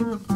Mm-hmm.